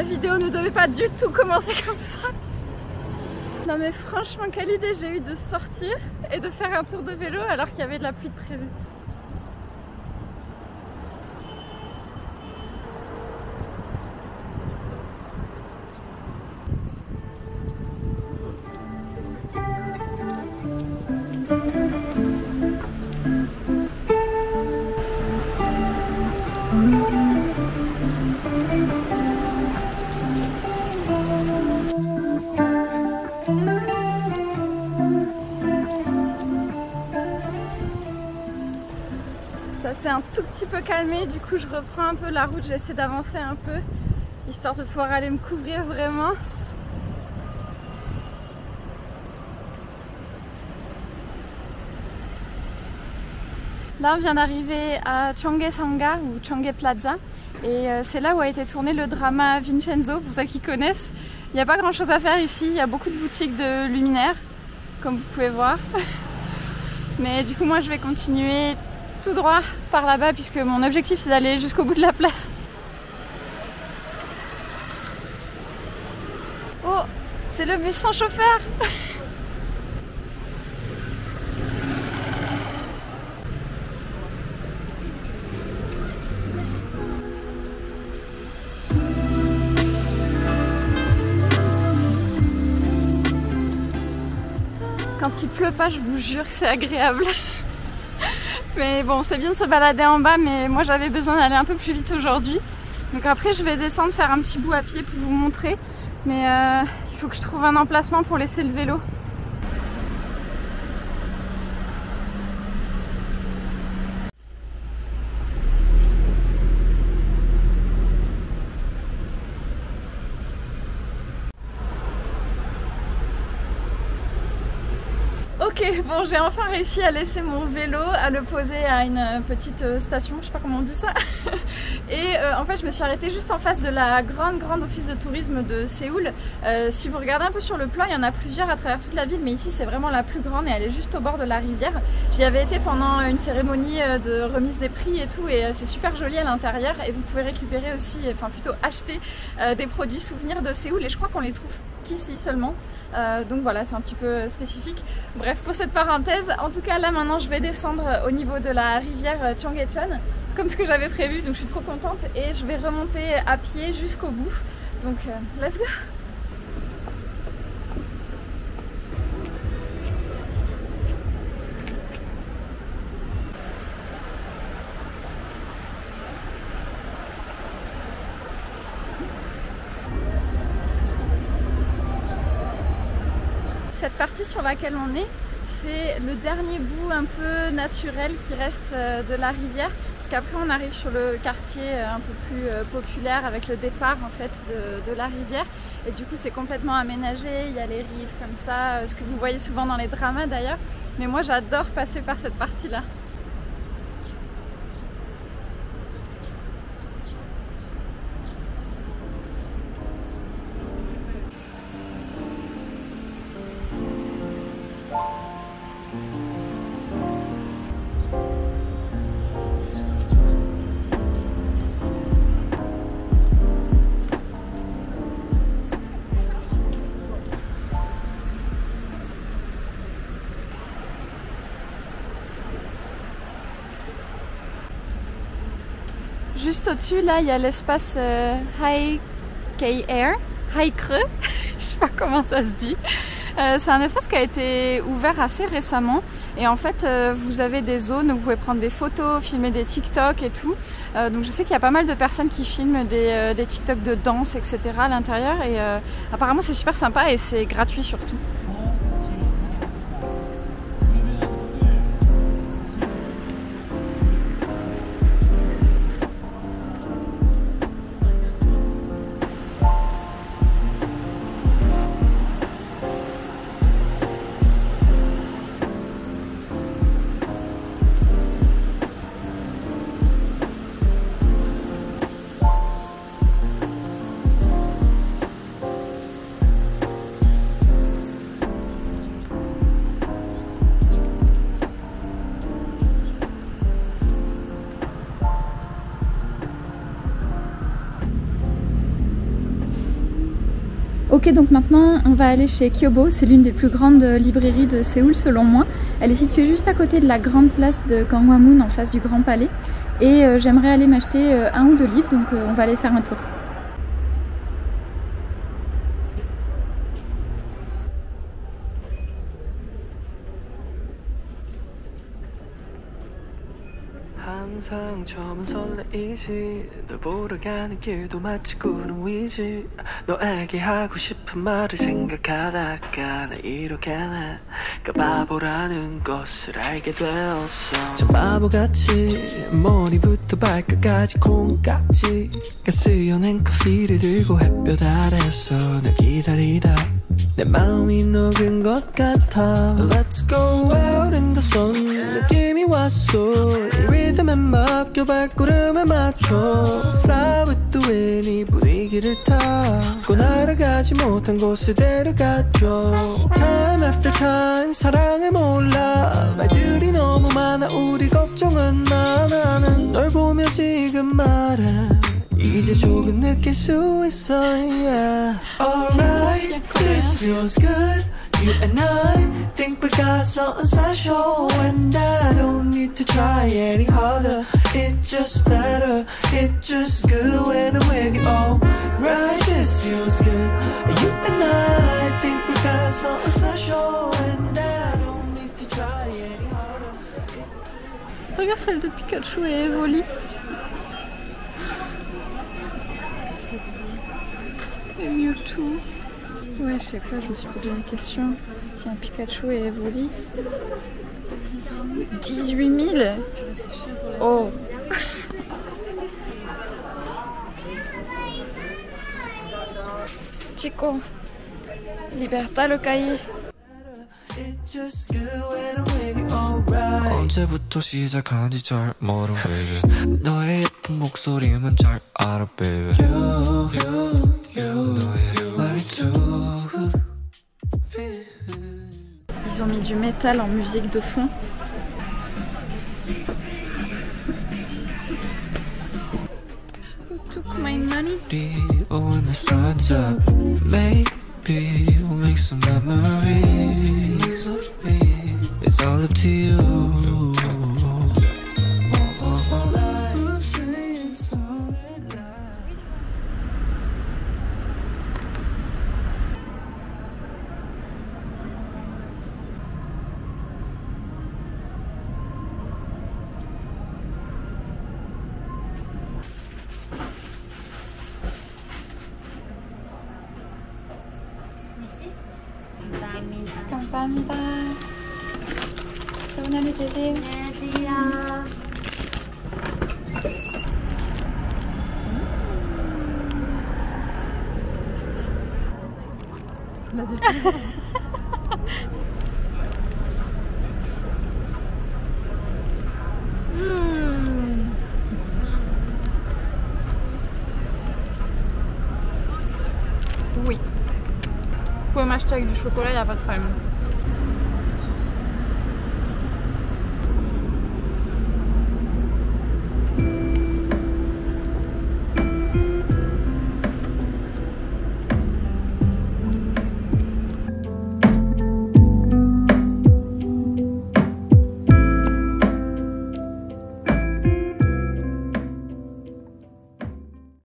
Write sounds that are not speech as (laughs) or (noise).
la vidéo ne devait pas du tout commencer comme ça. Non mais franchement, quelle idée j'ai eu de sortir et de faire un tour de vélo alors qu'il y avait de la pluie de prévu. Petit peu calmé, du coup je reprends un peu la route, j'essaie d'avancer un peu, histoire de pouvoir aller me couvrir vraiment. Là on vient d'arriver à Sanga ou Chongge Plaza et euh, c'est là où a été tourné le drama Vincenzo, pour ceux qui connaissent. Il n'y a pas grand chose à faire ici, il y a beaucoup de boutiques de luminaires, comme vous pouvez voir. (laughs) Mais du coup moi je vais continuer tout droit par là-bas puisque mon objectif c'est d'aller jusqu'au bout de la place. Oh, c'est le bus sans chauffeur Quand il pleut pas, je vous jure que c'est agréable. Mais bon, c'est bien de se balader en bas, mais moi j'avais besoin d'aller un peu plus vite aujourd'hui. Donc après, je vais descendre, faire un petit bout à pied pour vous montrer. Mais euh, il faut que je trouve un emplacement pour laisser le vélo. Ok, bon j'ai enfin réussi à laisser mon vélo, à le poser à une petite euh, station, je sais pas comment on dit ça. (laughs) Et euh, en fait je me suis arrêtée juste en face de la grande grande office de tourisme de Séoul. Euh, si vous regardez un peu sur le plan, il y en a plusieurs à travers toute la ville, mais ici c'est vraiment la plus grande et elle est juste au bord de la rivière. J'y avais été pendant une cérémonie euh, de remise des prix et tout et euh, c'est super joli à l'intérieur et vous pouvez récupérer aussi, enfin plutôt acheter euh, des produits souvenirs de Séoul et je crois qu'on les trouve qu'ici seulement. Euh, donc voilà, c'est un petit peu spécifique. Bref, pour cette parenthèse, en tout cas là maintenant je vais descendre au niveau de la rivière Cheonggyecheon comme ce que j'avais prévu, donc je suis trop contente et je vais remonter à pied jusqu'au bout. Donc euh, let's go Cette partie sur laquelle on est, c'est le dernier bout un peu naturel qui reste euh, de la rivière, puisqu'après on arrive sur le quartier euh, un peu plus euh, populaire avec le départ en fait de, de la rivière. Et du coup c'est complètement aménagé, il y a les rives comme ça, ce que vous voyez souvent dans les dramas d'ailleurs. Mais moi j'adore passer par cette partie-là. Au-dessus, là, il y a l'espace euh, High K Air, High Creux, (laughs) je sais pas comment ça se dit. Euh, c'est un espace qui a été ouvert assez récemment et en fait euh, vous avez des zones où vous pouvez prendre des photos, filmer des TikTok et tout. Donc je sais qu'il y a pas mal de personnes qui filment des, des TikTok de danse etc à l'intérieur et apparemment c'est super sympa et c'est gratuit surtout. Ok, donc maintenant on va aller chez Kyobo. C'est l'une des plus grandes librairies de Séoul selon moi. Elle est située juste à côté de la grande place de Gangwamun en face du Grand Palais. Et euh, j'aimerais aller m'acheter euh, un ou deux livres, donc euh, on va aller faire un tour. 항상 처음은 설레이지. 널 보러 가는 길도 마치 구름 위지. 너에게 하고 싶은 말을 생각하다가 나 이렇게 내가 바보라는 것을 알게 되었어. 참 바보같이 머리부터 발끝까지 콩깍지가 쓰여낸 커피를 들고 햇볕 아래서 널 기다리다. 내 마음이 녹은 것 같아. Let's go out in the sun. 느낌이 왔어. 이 리듬에 맡겨 발걸음에 맞춰. Fly with the wind 이 분위기를 타고 날아가지 못한 곳에 데려가줘. Time after time 사랑을 몰라. 말들이 너무 많아. 우리 걱정은 많아. 널 보며 지금 말해. 이제 조금 느낄 수 있어 yeah. Alright this feels good. You and I think we something special And I don't need to try any harder just better, just good and I think we got something special And I don't need to try Regarde celle de Pikachu et Evoli. Et Mewtwo. Ouais, je sais je me suis posé une question. Tiens, Pikachu et Evoli. 18 000 Oh (laughs) Chico, Libertà le cahier. It's just good when I'm with you alright 언제부터 시작한지 잘 모르 baby 너의 예쁜 목소리만 잘 알아 baby du métal en musique de fond. Who took my money? When the sun's up Maybe we'll make some memories It's all up to you 감사합니다. 좋은 하루 되세요. Hmm. Oui. Vous pouvez m'acheter avec du chocolat, il n'y a pas de problème.